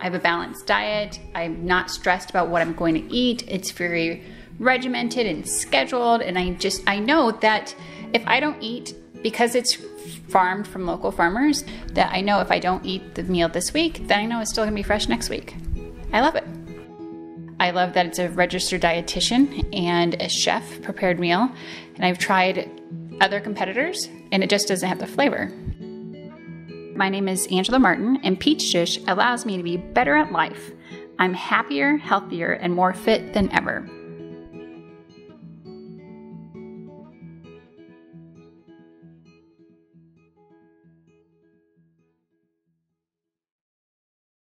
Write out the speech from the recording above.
I have a balanced diet. I'm not stressed about what I'm going to eat. It's very regimented and scheduled. And I just, I know that if I don't eat, because it's farmed from local farmers, that I know if I don't eat the meal this week, then I know it's still gonna be fresh next week. I love it. I love that it's a registered dietitian and a chef prepared meal. And I've tried other competitors and it just doesn't have the flavor. My name is Angela Martin, and PeachDish allows me to be better at life. I'm happier, healthier, and more fit than ever.